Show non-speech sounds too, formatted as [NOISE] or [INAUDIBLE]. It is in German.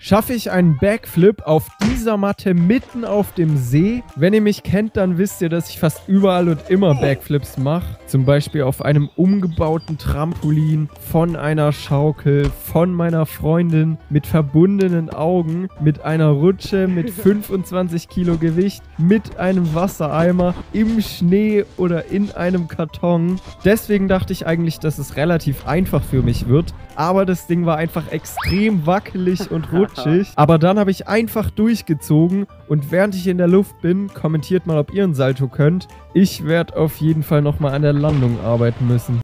schaffe ich einen Backflip auf dieser Matte mitten auf dem See. Wenn ihr mich kennt, dann wisst ihr, dass ich fast überall und immer Backflips mache. Zum Beispiel auf einem umgebauten Trampolin, von einer Schaukel, von meiner Freundin, mit verbundenen Augen, mit einer Rutsche, mit [LAUGHS] 25 Kilo Gewicht, mit einem Wassereimer, im Schnee oder in einem Karton. Deswegen dachte ich eigentlich, dass es relativ einfach für mich wird. Aber das Ding war einfach extrem wackelig und rutschig. [LAUGHS] Aber dann habe ich einfach durchgezogen und während ich in der Luft bin, kommentiert mal, ob ihr ein Salto könnt. Ich werde auf jeden Fall nochmal an der Landung arbeiten müssen.